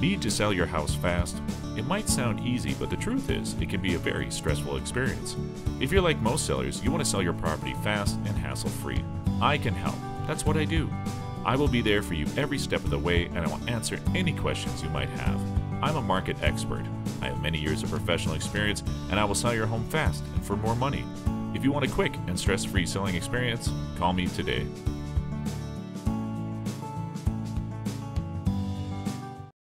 Need to sell your house fast? It might sound easy, but the truth is, it can be a very stressful experience. If you're like most sellers, you want to sell your property fast and hassle free. I can help. That's what I do. I will be there for you every step of the way and I will answer any questions you might have. I'm a market expert. I have many years of professional experience and I will sell your home fast and for more money. If you want a quick and stress free selling experience, call me today.